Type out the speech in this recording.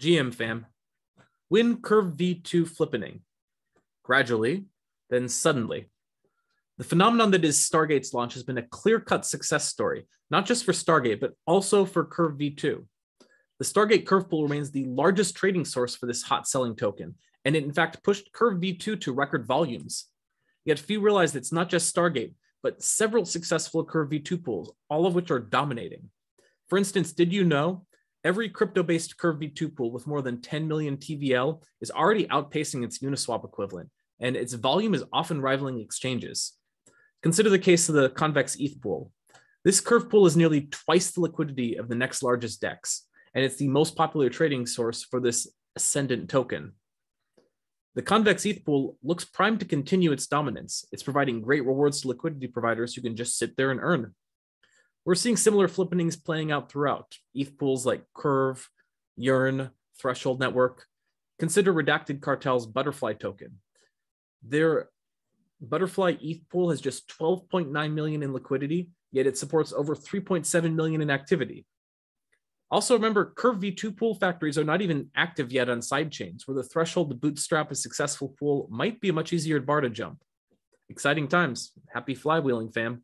GM fam. Win Curve V2 flippening. Gradually, then suddenly. The phenomenon that is Stargate's launch has been a clear cut success story, not just for Stargate, but also for Curve V2. The Stargate Curve Pool remains the largest trading source for this hot selling token, and it in fact pushed Curve V2 to record volumes. Yet few realize it's not just Stargate, but several successful Curve V2 pools, all of which are dominating. For instance, did you know every crypto based Curve V2 pool with more than 10 million TVL is already outpacing its Uniswap equivalent, and its volume is often rivaling exchanges? Consider the case of the Convex ETH pool. This curve pool is nearly twice the liquidity of the next largest DEX, and it's the most popular trading source for this ascendant token. The Convex ETH pool looks primed to continue its dominance. It's providing great rewards to liquidity providers who can just sit there and earn. We're seeing similar flippenings playing out throughout. ETH pools like Curve, Yearn, Threshold Network. Consider Redacted Cartel's Butterfly token. Their Butterfly ETH pool has just 12.9 million in liquidity, yet it supports over 3.7 million in activity. Also, remember, Curve V2 pool factories are not even active yet on sidechains, where the threshold to bootstrap a successful pool might be a much easier bar to jump. Exciting times. Happy flywheeling, fam.